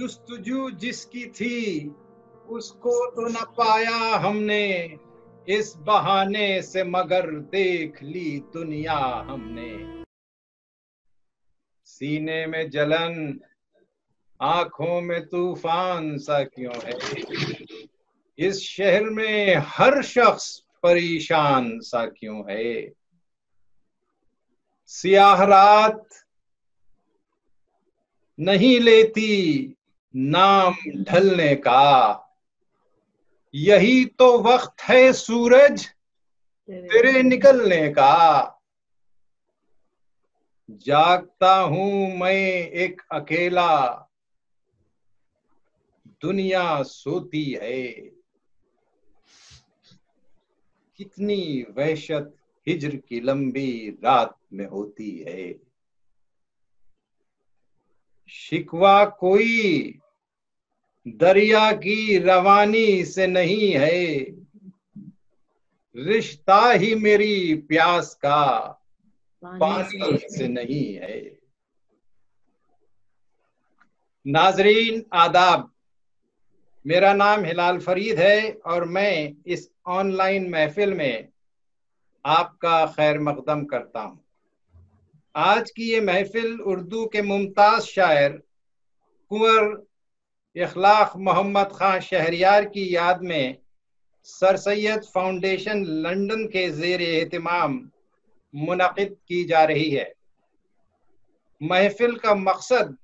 जुस्तजू जिसकी थी, उसको तो न पाया हमने। इस बहाने से मगर देख ली दुनिया हमने। सीने में जलन, आँखों में तूफ़ान सा क्यों है? इस शहर में हर शख्स परेशान सा क्यों है? सियाह रात नहीं लेती नाम ढलने का। यही तो वक्त है सूरज तेरे निकलने का। जागता हूँ मैं एक अकेला। दुनिया सोती है। कितनी वहशत हिजर की लंबी रात में होती है। शिकवा कोई दरिया की रवानी से नहीं है। रिश्ता ही मेरी प्यास का पानी से नहीं है। नाजरीन आदाब। मेरा नाम हिलाल फरीद है और मैं इस ऑनलाइन महफिल में आपका खैर मकदम करता हूँ। आज की ये महफिल उर्दू के मुमताज़ शायर कुंवर इखलाक मोहम्मद खान शहरियार की याद में सर सैद फाउंडेशन लंदन के जेर एहतमाम मुनद की जा रही है। महफिल का मकसद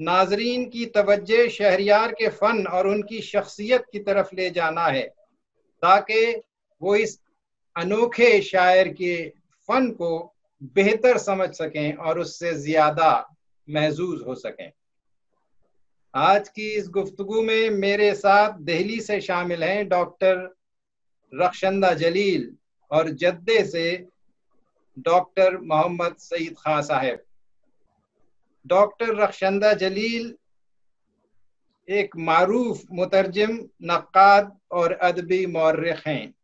नाजरीन की तवज्जे शहरियार के फ़न और उनकी शख्सियत की तरफ़ ले जाना है, ताकि वो इस अनोखे शायर के फ़न को बेहतर समझ सकें और उससे ज़्यादा महजूज हो सकें। आज की इस गुफ्तगु में मेरे साथ दिल्ली से शामिल हैं डॉक्टर रक्षंदा जलील और जद्दे से डॉक्टर मोहम्मद सईद खां साहब। डॉक्टर रक्षंदा जलील एक मारूफ, मुतरजम, नक्काद और अदबी मौरख हैं।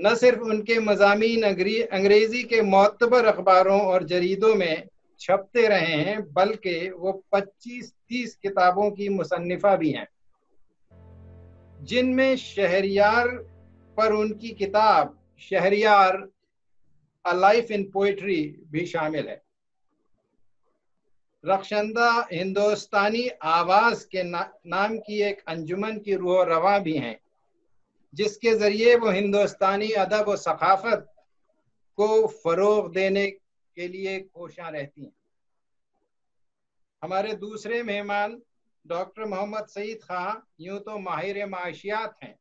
न सिर्फ़ उनके मजामी अंग्रेज़ी के मोतबर अखबारों और जरीदों में छपते रहे हैं बल्कि वो 25-30 किताबों की मुसन्फ़ा भी हैं। जिनमें शहरियार पर उनकी किताब Shahryar a life in poetry भी शामिल है। रक्षंदा हिंदुस्तानी आवाज़ के ना, नाम की एक अंजुमन की रूह रवा भी हैं जिसके ज़रिए वो हिंदुस्तानी अदब और सकाफत को फरोग देने के लिए कोशा रहती हैं। हमारे दूसरे मेहमान, डॉक्टर मोहम्मद सईद खां, यूँ तो माहिर माशियात हैं,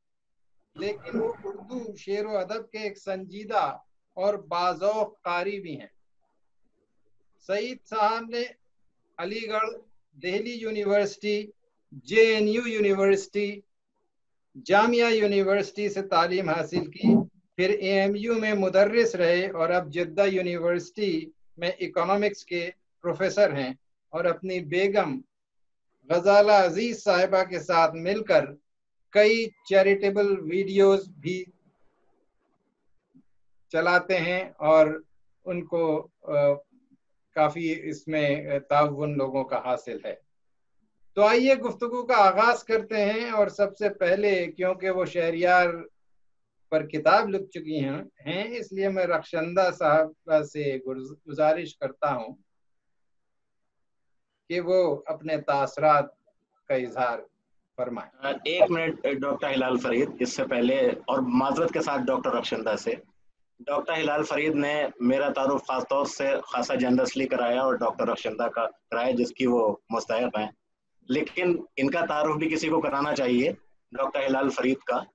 लेकिन वो उर्दू शेर व अदब के एक संजीदा और बाजौक कारी भी हैं। सईद साहब ने Aligarh, Delhi university, JNU university, Jamia university से तालीम हासिल की फिर एएमयू में मुदर्रिस रहे और अब जद्दा यूनिवर्सिटी में इकोनॉमिक्स के प्रोफेसर हैं और अपनी बेगम गजाला अज़ीज़ साहिबा के साथ मिलकर कई चैरिटेबल वीडियोस भी चलाते हैं और उनको आ, काफ़ी इसमें ताउन लोगों का हासिल है। तो आइए गुफ्तगु का आगाज़ करते हैं और सबसे पहले क्योंकि वो शहरियार पर किताब लिख चुकी हैं हैं, इसलिए मैं रक्षंदा साहब से गुजारिश करता हूँ कि वो अपने तासरात का इजहार फरमाए। एक मिनट डॉक्टर हिलाल फरीद, इससे पहले और माजरत के साथ डॉक्टर रक्षंदा से। डॉक्टर हिलाल फरीद ने मेरा तारुफ खासतौर से खासा जनरसली कराया और डॉक्टर रक्षंदा का कराया, जिसकी वो मुस्तक हैं। लेकिन इनका तारुफ भी किसी को कराना चाहिए, डॉक्टर हिलाल फरीद का।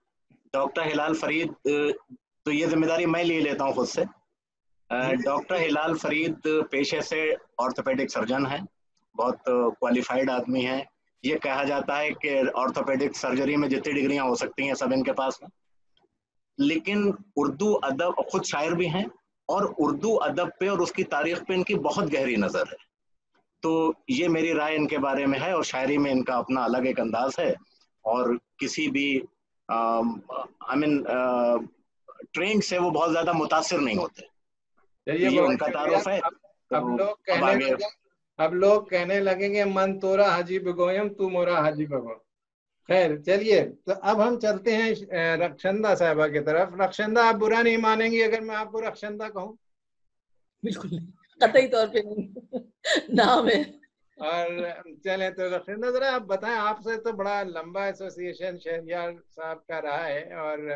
डॉक्टर हिलाल फरीद तो ये ज़िम्मेदारी मैं ले लेता हूँ खुद से। डॉक्टर हिलाल फरीद पेशे से ऑर्थोपेडिक सर्जन है बहुत क्वालिफाइड आदमी है। ये कहा जाता है कि ऑर्थोपेडिक सर्जरी में जितनी डिग्रियाँ हो सकती हैं सब इनके पास में लेकिन उर्दू अदब खुद शायर भी हैं और उर्दू अदब पे और उसकी तारीख पे इनकी बहुत गहरी नज़र है। तो ये मेरी राय इनके बारे में है और शायरी में इनका अपना अलग एक अंदाज है और किसी भी आई मीन ट्रेंड से वो बहुत ज़्यादा मुतासर नहीं होते। ये, ये उनका तारुफ है। अब, तो लोग कहने अब लोग कहने लगेंगे मन तोरा हाजी बगोयम तू मोरा हाजी बगो खैर चलिए तो अब हम चलते हैं रक्षंदा साहबा की तरफ़। रक्षंदा आप बुरा नहीं मानेंगी अगर मैं आपको रक्षंदा कहूँ? बिल्कुल कतई तौर पे नहीं। नाम है। और चले तो रक्षंदा जरा आप बताएँ, आपसे तो बड़ा लंबा एसोसिएशन शहरियार साहब का रहा है और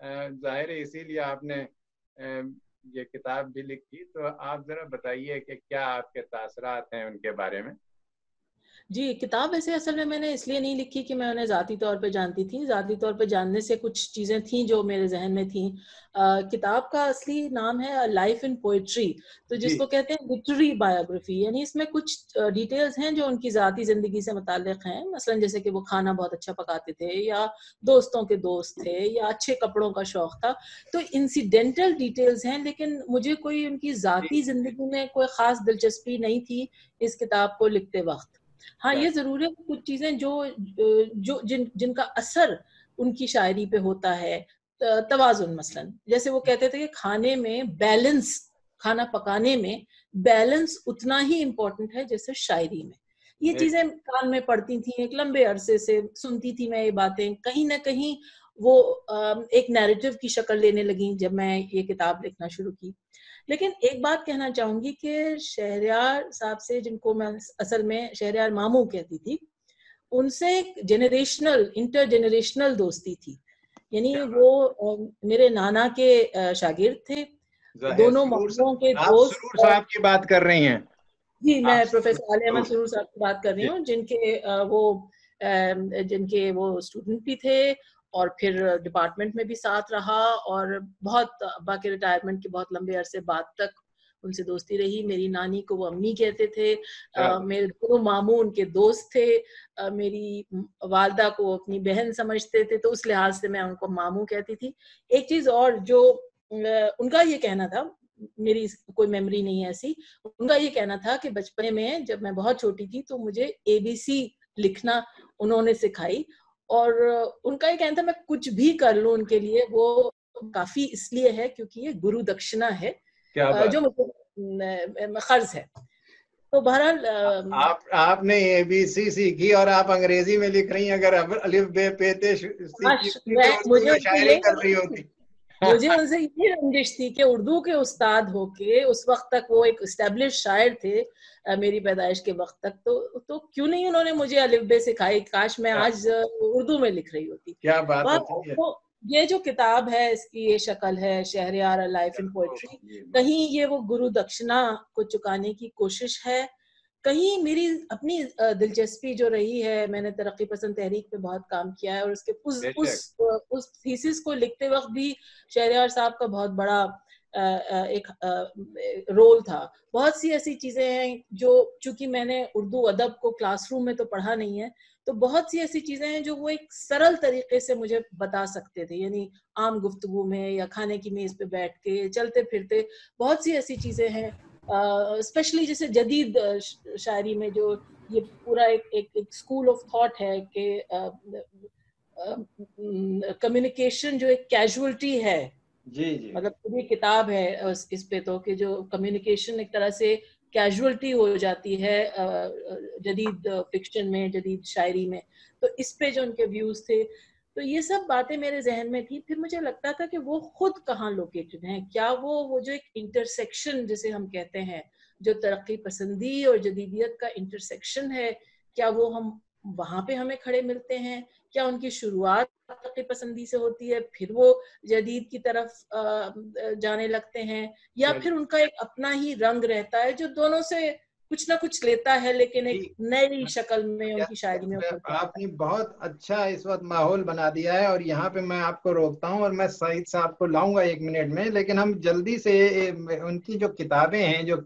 ज़ाहिर है इसीलिए आपने ये किताब भी लिखी। तो आप जरा बताइए कि क्या आपके तासरात हैं उनके बारे में? जी किताब वैसे असल में मैंने इसलिए नहीं लिखी कि मैं उन्हें ज़ाती तौर पे जानती थी। ज़ाती तौर पे जानने से कुछ चीज़ें थी जो मेरे जहन में थी। किताब का असली नाम है लाइफ इन पोइट्री तो जिसको कहते हैं लिटरी बायोग्राफी यानी इसमें कुछ डिटेल्स हैं जो उनकी ज़ाती ज़िंदगी से मुतक हैं। मसलन जैसे कि वो खाना बहुत अच्छा पकाते थे या दोस्तों के दोस्त थे या अच्छे कपड़ों का शौक था। तो इंसिडेंटल डिटेल्स हैं लेकिन मुझे कोई उनकी ज़ाती ज़िंदगी में कोई ख़ास दिलचस्पी नहीं थी इस किताब को लिखते वक्त। हाँ ये ज़रूरी है कुछ चीज़ें जो जो जिन जिनका असर उनकी शायरी पे होता है तवाजुन मसलन। जैसे वो कहते थे कि खाने में बैलेंस खाना पकाने में बैलेंस उतना ही इम्पोर्टेंट है जैसे शायरी में। ये चीज़ें कान में पड़ती थी एक लंबे अरसे से सुनती थी मैं ये बातें कहीं ना कहीं वो एक नैरेटिव की शक्ल लेने लगी जब मैं ये किताब लिखना शुरू की। लेकिन एक बात कहना चाहूँगी कि शहरियार साहब से जिनको मैं असल में शहरियार मामू कहती थी उनसे एक जेनरेशनल इंटर जेनरेशनल दोस्ती थी। यानी वो मेरे नाना के शागिर्द थे। दोनों मामुओं के दोस्त साहब की बात कर रही हैं। जी मैं प्रोफेसर आलिया अहमद सरूर साहब की बात कर रही हूँ जिनके वो जिनके वो स्टूडेंट भी थे और फिर डिपार्टमेंट में भी साथ रहा और बहुत अब्बा के रिटायरमेंट के बहुत लंबे अरसे बाद तक उनसे दोस्ती रही। मेरी नानी को वो अम्मी कहते थे। आ, मेरे दोनों मामू उनके दोस्त थे। आ, मेरी वालदा को अपनी बहन समझते थे। तो उस लिहाज से मैं उनको मामू कहती थी। एक चीज़ और जो उनका ये कहना था मेरी कोई मेमोरी नहीं है ऐसी उनका ये कहना था कि बचपन में जब मैं बहुत छोटी थी तो मुझे एबीसी लिखना उन्होंने सिखाई और उनका ये कहना था मैं कुछ भी कर लू उनके लिए वो काफ़ी इसलिए है क्योंकि ये गुरु दक्षिणा है जो मुझे खर्ज है। तो बहरहाल आप आपने सी सीखी और आप अंग्रेज़ी में लिख रही हैं अगर अलिफ बे पेते तो मुझे शायरी कर रही होती। मुझे उनसे ये रंजिश थी कि उर्दू के उस्ताद होके उस वक्त तक वो एक स्टेब्लिश शायर थे मेरी पैदाइश के वक्त तक। तो तो क्यों नहीं उन्होंने मुझे अलिबे सिखाई? काश मैं आज उर्दू में लिख रही होती। क्या बात है। तो ये जो किताब है इसकी ये शक्ल है शहरियार लाइफ इन पोइट्री कहीं ये वो गुरु दक्षिणा को चुकाने की कोशिश है? कहीं मेरी अपनी दिलचस्पी जो रही है मैंने तरक्की पसंद तहरीक पे बहुत काम किया है और उसके उस उस उस थीसिस को लिखते वक्त भी शहरियार साहब का बहुत बड़ा एक रोल था। बहुत सी ऐसी चीज़ें हैं जो चूँकि मैंने उर्दू अदब को क्लासरूम में तो पढ़ा नहीं है तो बहुत सी ऐसी चीज़ें हैं जो वो एक सरल तरीके से मुझे बता सकते थे। यानी आम गुफ्तगु में या खाने की मेज पे बैठ के चलते फिरते बहुत सी ऐसी चीज़ें हैं स्पेशली जैसे जदीद शायरी में जो ये पूरा एक एक, एक स्कूल ऑफ़ थॉट है कि कम्युनिकेशन जो एक कैजुअलिटी है जी जी। मतलब पूरी किताब है इस पे तो कि जो कम्युनिकेशन एक तरह से कैजुअलिटी हो जाती है जदीद फिक्शन में जदीद शायरी में। तो इस पे जो उनके व्यूज़ थे तो ये सब बातें मेरे जहन में थी। फिर मुझे लगता था कि वो खुद कहाँ लोकेटेड हैं? क्या वो वो जो एक इंटरसेक्शन जिसे हम कहते हैं जो तरक्की पसंदी और जदीदियत का इंटरसेक्शन है क्या वो हम वहाँ पे हमें खड़े मिलते हैं? क्या उनकी शुरुआत तरक्की पसंदी से होती है फिर वो जदीद की तरफ़ जाने लगते हैं? या फिर उनका एक अपना ही रंग रहता है जो दोनों से कुछ ना कुछ लेता है लेकिन एक नई शक्ल में उनकी शायरी में आपने बहुत अच्छा इस वक्त माहौल बना दिया है और यहाँ पे मैं आपको रोकता हूँ और मैं सईद साहब को लाऊँगा एक मिनट में लेकिन हम जल्दी से उनकी जो किताबें हैं जो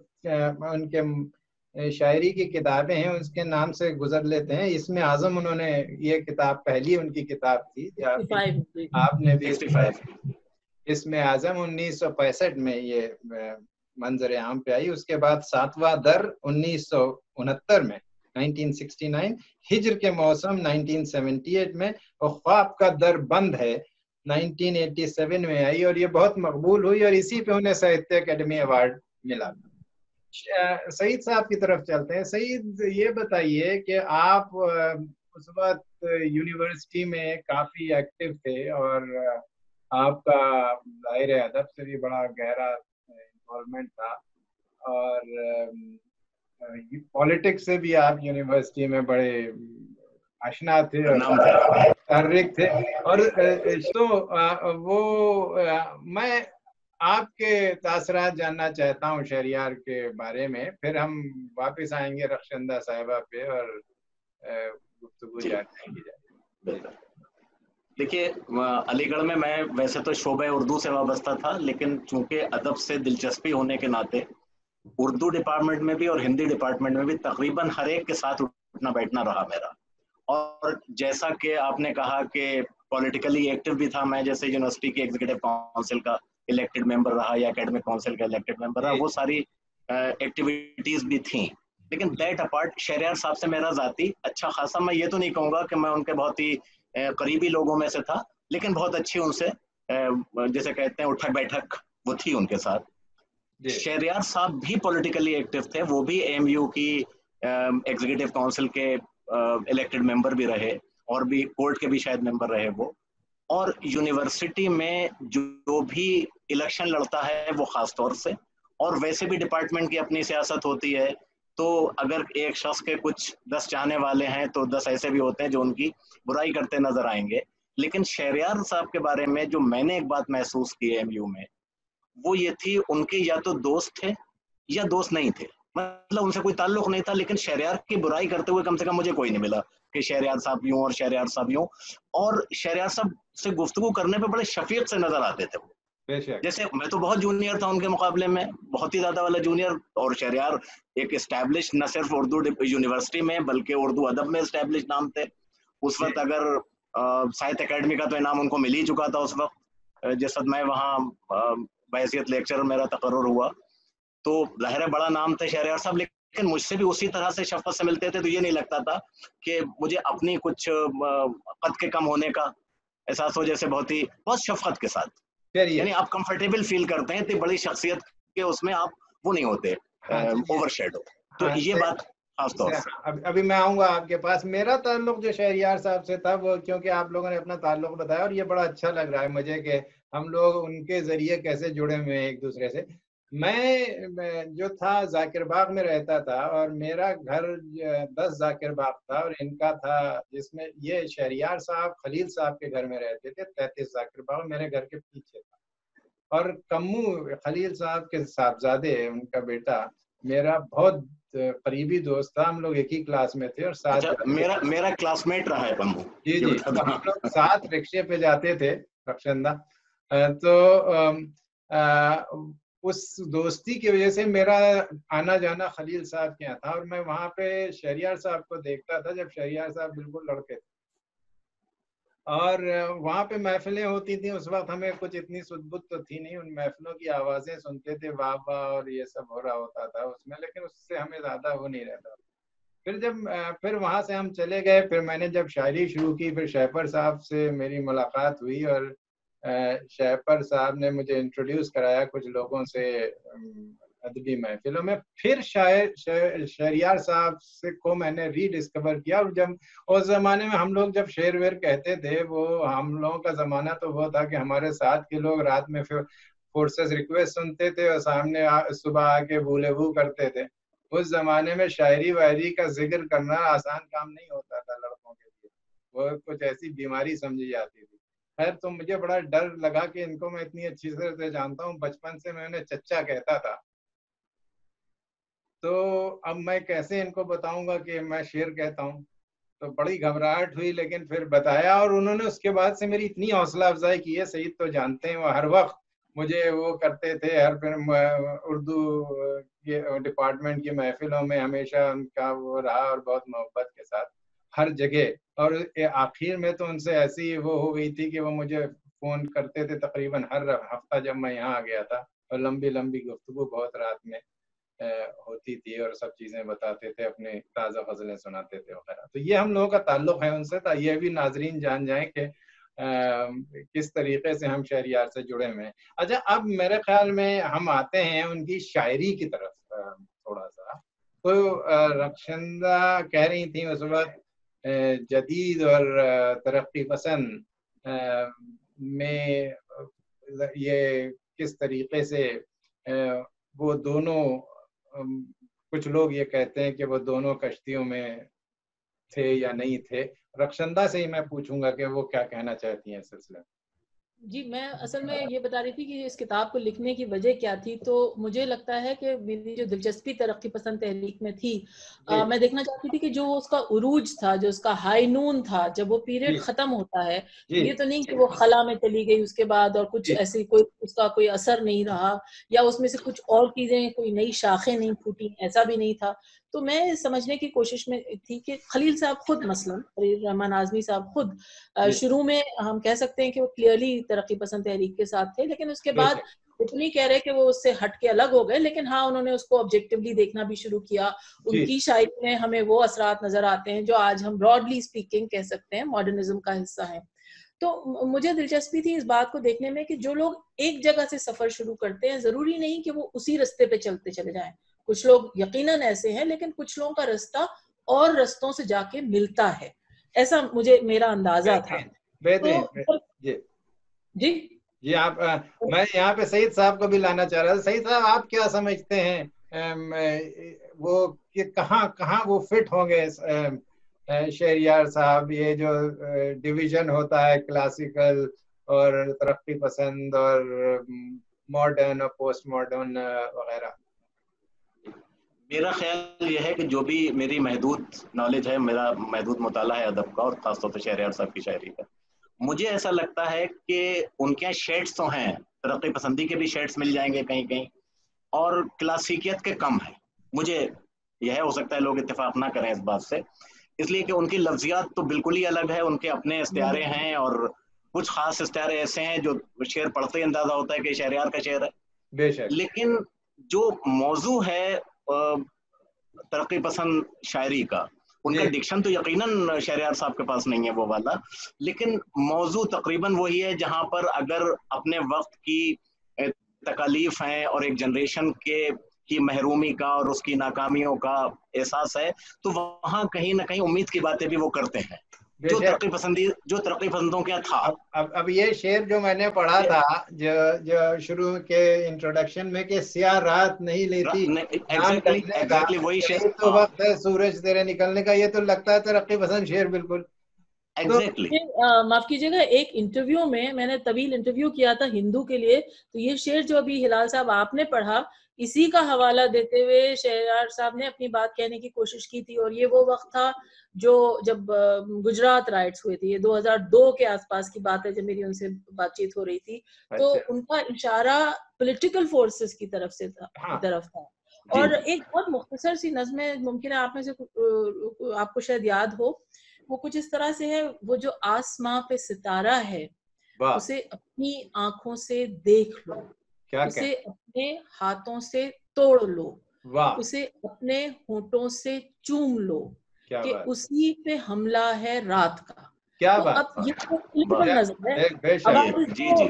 उनके शायरी की किताबें हैं उसके नाम से गुजर लेते हैं। इसमें आज़म उन्होंने ये किताब पहली उनकी किताब थी आपने भी इसमें आज़म उन्नीस सौ पैंसठ में ये मंजर आम पे आई। उसके बाद सातवा दर उन्नीस में 1969 हिजर के मौसम 1978 में, और ख्वाब का दर बंद है 1987 में आई, और ये बहुत मकबूल हुई, और इसी पे उन्हें साहित्य अकेडमी अवार्ड मिला। सईद साहब की तरफ़ चलते हैं। सईद, ये बताइए कि आप उस वक्त यूनिवर्सिटी में काफ़ी एक्टिव थे, और आपका अदब से भी बड़ा गहरा इन्वॉल्वमेंट था। और पॉलिटिक्स से भी आप यूनिवर्सिटी में बड़े आशना थे तहरिक थे। और तो वो मैं आपके तासरात जानना चाहता हूँ शहरियार के बारे में। फिर हम वापस आएँगे रक्षंदा साहिबा पे और गुफ्तगु जारी देखिए अलीगढ़ में मैं वैसे तो शोबे उर्दू से वाबस्ता था लेकिन चूँकि अदब से दिलचस्पी होने के नाते उर्दू डिपार्टमेंट में भी और हिंदी डिपार्टमेंट में भी तकरीबन हर एक के साथ उठना बैठना रहा मेरा। और जैसा कि आपने कहा कि पॉलिटिकली एक्टिव भी था मैं जैसे यूनिवर्सिटी के एग्जीक्यूटिव काउंसिल का इलेक्टेड मेंबर रहा या एकेडमिक काउंसिल का इलेक्टेड मेंबर रहा वो सारी एक्टिविटीज़ भी थी। लेकिन दैट अपार्ट शहरियार साहब से मेरा जाती अच्छा खासा मैं ये तो नहीं कहूँगा कि मैं उनके बहुत ही करीबी लोगों में से था लेकिन बहुत अच्छी उनसे जैसे कहते हैं उठक बैठक वो थी उनके साथ। शहरियार साहब भी पॉलिटिकली एक्टिव थे वो भी एमयू की एग्जीक्यूटिव काउंसिल के इलेक्टेड मेंबर भी रहे और भी कोर्ट के भी शायद मेंबर रहे वो। और यूनिवर्सिटी में जो भी इलेक्शन लड़ता है वो खास तौर से और वैसे भी डिपार्टमेंट की अपनी सियासत होती है तो अगर एक शख्स के कुछ दस चाहने वाले हैं तो दस ऐसे भी होते हैं जो उनकी बुराई करते नज़र आएँगे। लेकिन शहरियार साहब के बारे में जो मैंने एक बात महसूस की है एम में, वो ये थी, उनके या तो दोस्त थे या दोस्त नहीं थे। मतलब उनसे कोई ताल्लुक नहीं था, लेकिन शहरियार की बुराई करते हुए कम से कम मुझे कोई नहीं मिला कि शहरियार साहब यूँ और शहरियार साहब यूँ। और शहरियार साहब से गुफ्तगु करने पर बड़े शफीक से नज़र आते थे वो। जैसे मैं तो बहुत जूनियर था उनके मुकाबले में बहुत ही ज़्यादा वाला जूनियर और शहरियार एक स्टैब्लिश न सिर्फ़ उर्दू यूनिवर्सिटी में बल्कि उर्दू अदब में स्टैब्लिश नाम थे। उस वक्त अगर साहित्य अकेडमी का तो इनाम उनको मिल ही चुका था उस वक्त जिस वक्त मैं वहाँ बहसीत लेक्चर मेरा तकर्र हुआ। तो ज़ाहिर बड़ा नाम था शहरियार साहब लेकिन मुझसे भी उसी तरह से शफकत से मिलते थे तो ये नहीं लगता था कि मुझे अपनी कुछ कद के कम होने का एहसास हो जैसे बहुत ही बहुत शफकत के साथ। यानी आप कंफर्टेबल फील करते हैं तो बड़ी शख्सियत के उसमें आप वो नहीं होते ओवर हाँ शेडो तो हाँ ये बात अभी, अभी मैं आऊँगा आपके पास। मेरा ताल्लुक जो शहरियार साहब से था वो क्योंकि आप लोगों ने अपना ताल्लुक बताया और ये बड़ा अच्छा लग रहा है मुझे कि हम लोग उनके ज़रिए कैसे जुड़े हुए हैं एक दूसरे से। मैं जो था जाकिर बाग में रहता था और मेरा घर दस जाकिर बाग था और इनका था जिसमें ये शहरियार साहब खलील साहब के घर में रहते थे तैतीस जाकिर बाग मेरे घर के पीछे था। और कम्मू खलील साहब के साहबजादे उनका बेटा मेरा बहुत करीबी दोस्त था हम लोग एक ही क्लास में थे और साथ अच्छा, मेरा मेरा क्लासमेट रहा है कम्मू। जी जी हम लोग साथ रिक्शे पे जाते थे रक्षंदा तो आ, उस दोस्ती की वजह से मेरा आना जाना खलील साहब के यहाँ था और मैं वहाँ पे शहरियार साहब को देखता था जब शहरियार साहब बिल्कुल लड़के थे। और वहाँ पे महफिलें होती थी, उस वक्त हमें कुछ इतनी सुदबुद तो थी नहीं, उन महफिलों की आवाज़ें सुनते थे वाह वाह और ये सब हो रहा होता था उसमें, लेकिन उससे हमें ज़्यादा वो नहीं रहता फिर जब फिर वहाँ से हम चले गए, फिर मैंने जब शायरी शुरू की, फिर शहपर साहब से मेरी मुलाकात हुई और शहपर साहब ने मुझे इंट्रोड्यूस कराया कुछ लोगों से अदबी महफिलों में। फिर शायर शहरियार साहब से को मैंने रीडिस्कवर किया। और जब, उस जमाने में हम लोग जब शेर वेर कहते थे, वो हम लोगों का जमाना तो वो था कि हमारे साथ के लोग रात में फिर फोर्सेस रिक्वेस्ट सुनते थे और सामने सुबह आके भूले भू करते थे। उस जमाने में शायरी वायरी का ज़िक्र करना आसान काम नहीं होता था लड़कों के लिए। वो कुछ ऐसी बीमारी समझी जाती थी। खैर तो मुझे बड़ा डर लगा कि इनको मैं इतनी अच्छी तरह से जानता हूँ, बचपन से मैंने चच्चा कहता था। तो अब मैं कैसे इनको बताऊँगा कि मैं शेर कहता हूँ? तो बड़ी घबराहट हुई, लेकिन फिर बताया और उन्होंने उसके बाद से मेरी इतनी हौसला अफजाई की है सईद तो जानते हैं, वो हर वक्त मुझे वो करते थे, हर फिर उर्दू के डिपार्टमेंट की महफिलों में हमेशा उनका वो रहा और बहुत मोहब्बत के साथ हर जगह। और आखिर में तो उनसे ऐसी वो हो गई थी कि वो मुझे फ़ोन करते थे तकरीबन हर हफ़्ता जब मैं यहाँ आ गया था। और लंबी लंबी गुफ्तु बहुत रात में होती थी और सब चीज़ें बताते थे, अपने ताज़ा गजलें सुनाते थे वगैरह। तो ये हम लोगों का ताल्लुक है उनसे तो ये भी नाजरीन जान जाए कि किस तरीके से हम शहरियार से जुड़े हुए हैं। अच्छा अब मेरे ख्याल में हम आते हैं उनकी शायरी की तरफ़ थोड़ा सा। तो रक्षंदा कह रही थी उस वक्त जदीद और तरक्की पसंद में ये किस तरीके से वो दोनों कुछ लोग ये कहते हैं कि वो दोनों कश्तियों में थे या नहीं थे। रक्षंदा से ही मैं पूछूँगा कि वो क्या कहना चाहती हैं इस सिलसिले में। जी मैं असल में ये बता रही थी कि इस किताब को लिखने की वजह क्या थी? तो मुझे लगता है कि मेरी जो दिलचस्पी तरक्की पसंद तहरीक में थी आ, मैं देखना चाहती थी कि जो उसका उरूज था जो उसका हाई नून था जब वो पीरियड खत्म होता है ये तो नहीं कि वो खला में चली गई उसके बाद और कुछ ऐसी कोई उसका कोई असर नहीं रहा या उसमें से कुछ और चीज़ें कोई नई शाखें नहीं फूटी ऐसा भी नहीं था। तो मैं समझने की कोशिश में थी कि खलील साहब खुद मसलन खलील रहमान आजमी साहब खुद शुरू में हम कह सकते हैं कि वो क्लियरली तरक्की पसंद तहरीक के साथ थे लेकिन उसके बाद इतनी कह रहे कि वो उससे हट के अलग हो गए लेकिन हाँ उन्होंने उसको ऑब्जेक्टिवली देखना भी शुरू किया। उनकी शायरी में हमें वो असरात नज़र आते हैं जो आज हम ब्रॉडली स्पीकिंग कह सकते हैं मॉडर्निज्म का हिस्सा है। तो मुझे दिलचस्पी थी इस बात को देखने में कि जो लोग एक जगह से सफ़र शुरू करते हैं ज़रूरी नहीं कि वो उसी रस्ते पे चलते चले जाएँ। कुछ लोग यकीनन ऐसे हैं लेकिन कुछ लोगों का रास्ता और रस्तों से जाके मिलता है। ऐसा मुझे मेरा अंदाज़ा था। तो, जी जी? जी आप आ, मैं यहाँ पे सईद साहब को भी लाना चाह रहा था। सईद साहब आप क्या समझते हैं वो कि कहाँ कहाँ वो फिट होंगे शहरियार साहब? ये जो डिवीज़न होता है क्लासिकल और तरक्की पसंद और मॉडर्न और पोस्ट मॉडर्न वगैरह। मेरा ख्याल यह है कि जो भी मेरी महदूद नॉलेज है मेरा महदूद मुताला है अदब का और ख़ासतौर पर शहर साहब की शायरी का। मुझे ऐसा लगता है कि उनके यहाँ शेड्स तो हैं तरक्की पसंदी के भी शेड्स मिल जाएँगे कहीं कहीं और क्लासिकियत के कम है। मुझे यह हो सकता है लोग इतफाक ना करें इस बात से। इसलिए कि उनकी लफ्जियात तो बिल्कुल ही अलग है उनके अपने इश्तारे हम्म। हैं और कुछ खास इश्तारे ऐसे हैं जो शेर पढ़ते ही अंदाज़ा होता है कि शहरियार का शेर है। लेकिन जो मौजू है तरक्की पसंद शायरी का। उनका डिक्शन तो यकीनन शहरियार साहब के पास नहीं है वो वाला लेकिन मौजू तकरीबन वही है जहाँ पर अगर अपने वक्त की तकालीफ हैं और एक जनरेशन के की महरूमी का और उसकी नाकामियों का एहसास है तो वहाँ कहीं ना कहीं उम्मीद की बातें भी वो करते हैं। जो तरक्की पसंदी जो तरक्की पसंदों का था। अब, अब ये शेर जो मैंने पढ़ा था जो जो शुरू के इंट्रोडक्शन में कि सिया रात नहीं लेती एग्जैक्टली exactly, वही शेर तो। वक्त है सूरज तेरे निकलने का ये तो लगता है तरक्की पसंद शेर बिल्कुल। Exactly. तो, माफ़ कीजिएगा एक इंटरव्यू में मैंने तवील इंटरव्यू किया था हिंदू के लिए तो ये शेर जो अभी हिलाल साहब आपने पढ़ा इसी का हवाला देते हुए शहरार साहब ने अपनी बात कहने की कोशिश की थी और ये वो वक्त था जो जब गुजरात राइट्स हुए थे ये 2002 के आसपास की बात है जब मेरी उनसे बातचीत हो रही थी तो अच्छा। उनका इशारा पॉलिटिकल फोर्सेस की तरफ़ से था हाँ, तरफ़ था और एक बहुत मुख्तसर सी नज्म मुमकिन है आप में से आपको शायद याद हो वो कुछ इस तरह से है वो जो आसमां पे सितारा है उसे अपनी आँखों से देख लो क्या उसे क्या? अपने हाथों से तोड़ लो उसे अपने होठों से चूम लो कि उसी पे हमला है रात का। क्या तो बात। अब ये तो नज़र है। जी जी।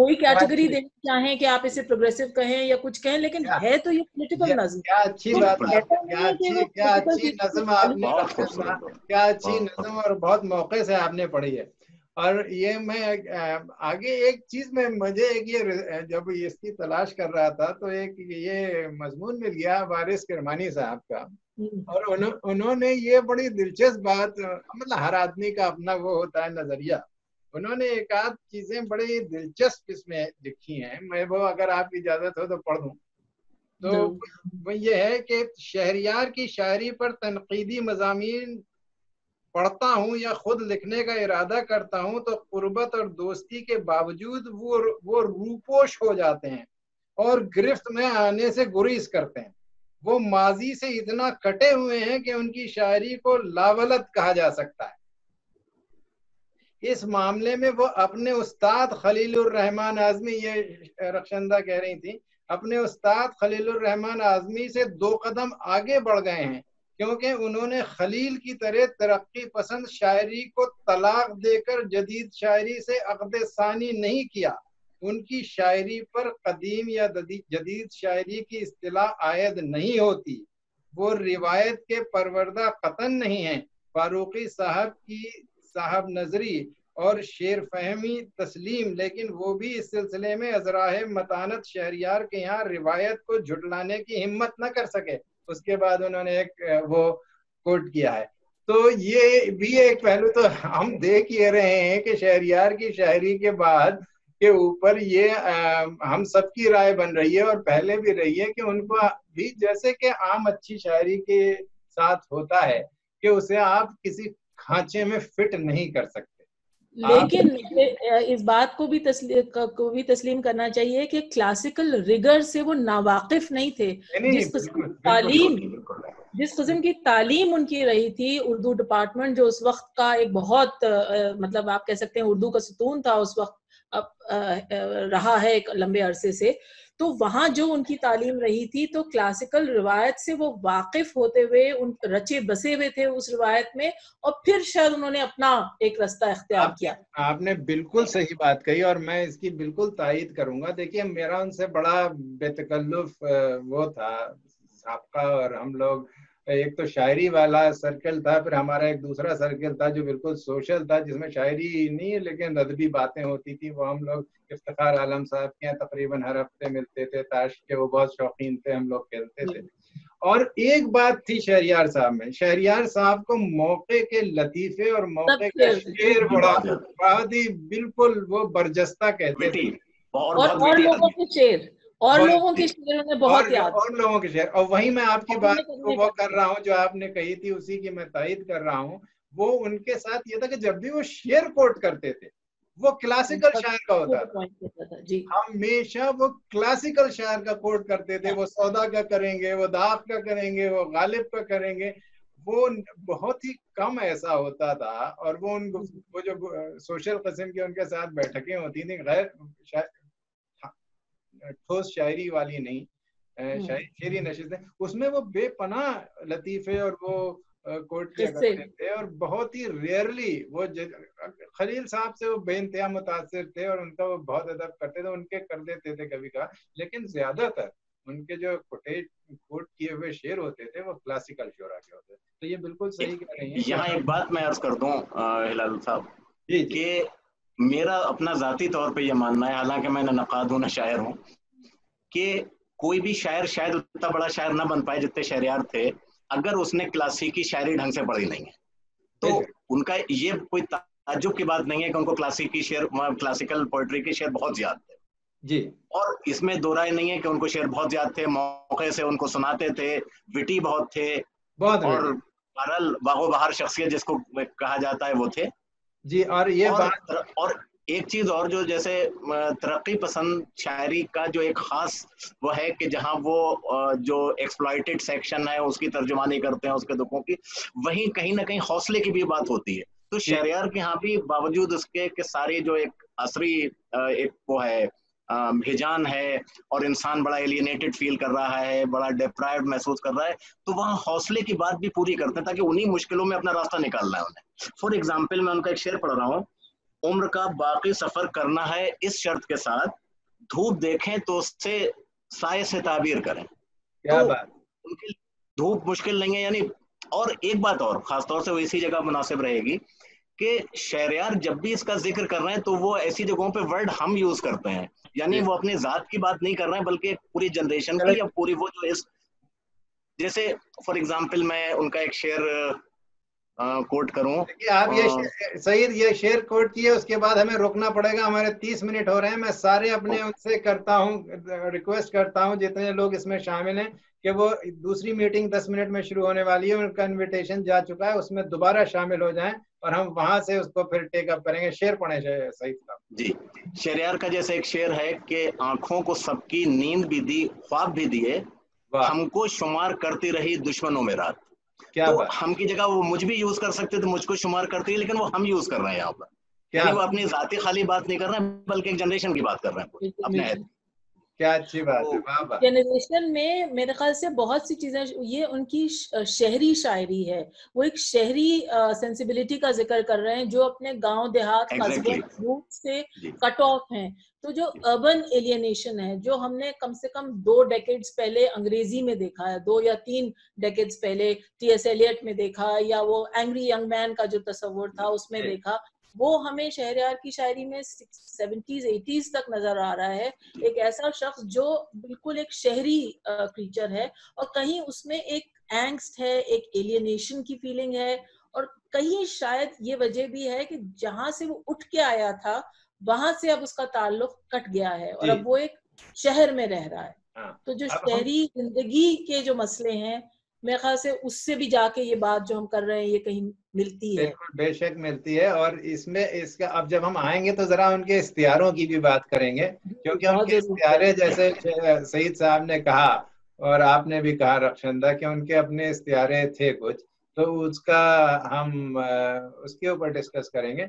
कोई कैटेगरी देना चाहें कि आप इसे प्रोग्रेसिव कहें या कुछ कहें लेकिन है तो ये पॉलिटिकल नज्म क्या अच्छी बात है क्या अच्छी क्या अच्छी नज्म आपने क्या अच्छी नज्म और बहुत मौके से आपने पढ़ी है। और ये मैं आगे एक चीज़ में मुझे एक ये जब इसकी तलाश कर रहा था तो एक ये मजमून मिल गया वारिस किरमानी साहब का। हम्म। और उन्होंने ये बड़ी दिलचस्प बात मतलब हर आदमी का अपना वो होता है नज़रिया। उन्होंने एक आध चीज़ें बड़ी दिलचस्प इसमें लिखी हैं। मैं वो अगर आपकी इजाज़त हो तो पढ़ दू। तो वो ये है कि शहरियार की शायरी पर तनकीदी मजामी पढ़ता हूँ या खुद लिखने का इरादा करता हूँ तो कुर्बत और दोस्ती के बावजूद वो वो रूपोश हो जाते हैं और गिरफ्त में आने से गुरीज करते हैं। वो माजी से इतना कटे हुए हैं कि उनकी शायरी को लावलत कहा जा सकता है। इस मामले में वो अपने उस्ताद खलील रहमान आजमी, ये रक्षंदा कह रही थी, अपने उस्ताद खलील रहमान आजमी से दो कदम आगे बढ़ गए हैं, क्योंकि उन्होंने खलील की तरह तरक्की पसंद शायरी को तलाक देकर जदीद शायरी से अकद सानी नहीं किया। उनकी शायरी पर कदीम या जदीद शायरी की इस्तेलाह आयद नहीं होती। वो रिवायत के परवरदा कतन नहीं है। फारूकी साहब की साहब नजरी और शेर फहमी तस्लीम लेकिन वो भी इस सिलसिले में अजराह मतानत शहरियार के यहाँ रिवायत को झुटलाने की हिम्मत न कर सके। उसके बाद उन्होंने एक वो कोट किया है। तो ये भी एक पहलू तो हम देख ये रहे हैं कि शहरियार की शायरी के बाद के ऊपर ये आ, हम सबकी राय बन रही है और पहले भी रही है कि उनको भी जैसे कि आम अच्छी शायरी के साथ होता है कि उसे आप किसी खांचे में फिट नहीं कर सकते। लेकिन इस बात को भी तस्लीम को भी तस्लीम करना चाहिए कि क्लासिकल रिगर से वो नावाकिफ नहीं थे। जिस किस्म की तालीम जिस किस्म की तालीम उनकी रही थी उर्दू डिपार्टमेंट जो उस वक्त का एक बहुत मतलब आप कह सकते हैं उर्दू का सुतून था उस वक्त अब रहा है एक लंबे अरसे से। तो वहाँ जो उनकी तालीम रही थी तो क्लासिकल रिवायत से वो वाकिफ होते हुए उन रचे बसे हुए थे उस रिवायत में और फिर शायद उन्होंने अपना एक रास्ता इख्तियार आप, किया। आपने बिल्कुल सही बात कही और मैं इसकी बिल्कुल तायद करूँगा। देखिए मेरा उनसे बड़ा बेतकल्लुफ वो था आपका और हम लोग एक तो शायरी वाला सर्कल था फिर हमारा एक दूसरा सर्कल था जो बिल्कुल सोशल था जिसमें शायरी नहीं लेकिन अदबी बातें होती थी। वो हम लोग इफ्तार आलम साहब के यहाँ तकरीबन हर हफ़्ते मिलते थे ताश के वो बहुत शौकीन थे हम लोग खेलते थे। और एक बात थी शहरियार साहब में शहरियार साहब को मौके के लतीफे और मौके का शेर बड़ा बहुत ही बिल्कुल वो बर्जस्ता कहते थे। और, और, और लोगों के शेर। और लोगों के शेर में बहुत और, याद। और लोगों के शेर और वही मैं आपकी बात को वो कर रहा हूँ जो आपने कही थी उसी की मैं तायद कर रहा हूँ। वो उनके साथ ये था कि जब भी वो शेर कोट करते थे वो क्लासिकल शायर का होता था। हमेशा वो क्लासिकल शायर का कोट करते थे वो सौदा का करेंगे वो दाग का करेंगे वो गालिब का करेंगे। वो बहुत ही कम ऐसा होता था और वो उन वो जो सोशल किस्म की उनके साथ बैठकें होती थी गैर ठोस शायरी वाली नहीं हम्म। शेरी नशिस्तें उसमें वो बेपना लतीफे और वो कोट किया करते थे और बहुत ही रेयरली वो खलील साहब से वो बेनतहा मुतासर थे और उनका वो बहुत अदब करते थे उनके कर देते थे कभी का लेकिन ज़्यादातर उनके जो कोटेज कोट किए हुए शेर होते थे वो क्लासिकल शोरा के होते थे। तो ये बिल्कुल सही कह रही है। यहाँ एक बात मैं अर्ज़ कर दूँ हिलाल साहब कि मेरा अपना जाती तौर पे ये मानना है हालाँकि मैंने नकाद हूँ न शायर हूँ कि कोई भी शायर शायद उतना बड़ा शायर ना बन पाए जितने शहरियार थे अगर उसने क्लासिकी शायरी ढंग से पढ़ी नहीं है। तो उनका ये कोई ताजुब की बात नहीं है कि उनको क्लासिकी शेर क्लासिकल पोइट्री के शेर बहुत ज़्यादा थे। जी। और इसमें दो राय नहीं है कि उनको शेर बहुत ज़्यादा थे मौके से उनको सुनाते थे विटी बहुत थे बहुत और बहरल बागो बहार शख्सियत जिसको कहा जाता है वो थे। जी और ये और, बात और एक चीज़ और जो जैसे तरक्की पसंद शायरी का जो एक खास वो है कि जहाँ वो जो एक्सप्लॉयटेड सेक्शन है उसकी तर्जुमानी करते हैं उसके दुखों की वहीं कहीं ना कहीं हौसले की भी बात होती है। तो शहरियार के यहाँ भी बावजूद उसके के सारे जो एक असरी एक वो है हिजान है और इंसान बड़ा एलियनेटेड फील कर रहा है बड़ा डिप्राइव महसूस कर रहा है तो वहाँ हौसले की बात भी पूरी करते हैं ताकि उन्हीं मुश्किलों में अपना रास्ता निकालना है उन्हें। फॉर एग्ज़ाम्पल मैं उनका एक शेर पढ़ रहा हूँ। उम्र का बाकी सफ़र करना है इस शर्त के साथ धूप देखें तो उससे साय से ताबीर करें। क्या तो बात। उनकी धूप मुश्किल नहीं है यानी और एक बात और खासतौर से वो इसी जगह मुनासिब रहेगी कि शहरियार जब भी इसका ज़िक्र कर रहे हैं तो वो ऐसी जगहों पे वर्ड हम यूज़ करते हैं। यानी वो अपनी जात की बात नहीं कर रहे हैं बल्कि पूरी जनरेशन की या पूरी वो जो इस जैसे फॉर एग्ज़ाम्पल मैं उनका एक शेर कोट करूँ। आप ये सही ये शेयर कोट किए उसके बाद हमें रोकना पड़ेगा। हमारे तीस मिनट हो रहे हैं। मैं सारे अपने उनसे करता हूँ रिक्वेस्ट करता हूँ जितने लोग इसमें शामिल हैं कि वो दूसरी मीटिंग दस मिनट में शुरू होने वाली है उनका इनविटेशन जा चुका है उसमें दोबारा शामिल हो जाएँ और हम वहाँ से उसको फिर टेकअप करेंगे। शेर पढ़े सही था जी। शेरियार का जैसे एक शेर है कि आँखों को सबकी नींद भी दी ख्वाब भी दिए हमको शुमार करती रही दुश्मनों में रात। क्या तो हम की जगह वो मुझ भी यूज़ कर सकते थे मुझको शुमार करते हैं लेकिन वो हम यूज़ कर रहे हैं यहाँ पर। क्या वो अपनी जाती खाली बात नहीं कर रहे हैं बल्कि एक जनरेशन की बात कर रहे हैं अपने क्या अच्छी बात है वाह जनरेशन में मेरे ख्याल से बहुत सी चीज़ें ये उनकी शहरी शायरी है। वो एक शहरी सेंसिबिलिटी का ज़िक्र कर रहे हैं जो अपने गाँव देहात कस्बों से कट ऑफ़ हैं। तो जो अर्बन एलियनेशन है जो हमने कम से कम दो डेकेड्स पहले अंग्रेज़ी में देखा है दो या तीन डेकेड्स पहले टी एस एलियट में देखा या वो एंग्री यंग मैन का जो तस्वुर था उसमें देखा। वो हमें शहरियार की शायरी में सेवेंटीज एटीज तक नज़र आ रहा है। एक ऐसा शख्स जो बिल्कुल एक शहरी क्रीचर है और कहीं उसमें एक एंगस्ट है एक एलियनेशन की फीलिंग है और कहीं शायद ये वजह भी है कि जहाँ से वो उठ के आया था वहाँ से अब उसका ताल्लुक कट गया है और अब वो एक शहर में रह रहा है। हाँ। तो जो शहरी ज़िंदगी के जो मसले हैं मेरे ख्याल से उससे भी जाके ये बात जो हम कर रहे हैं ये कहीं मिलती है। बेशक मिलती है और इसमें इसका अब जब हम आएँगे तो जरा उनके इश्तिहारों की भी बात करेंगे क्योंकि उनके इश्तिहारे जैसे सईद साहब ने कहा और आपने भी कहा रक्षंदा कि उनके अपने इश्तिहारे थे कुछ तो उसका हम उसके ऊपर डिस्कस करेंगे।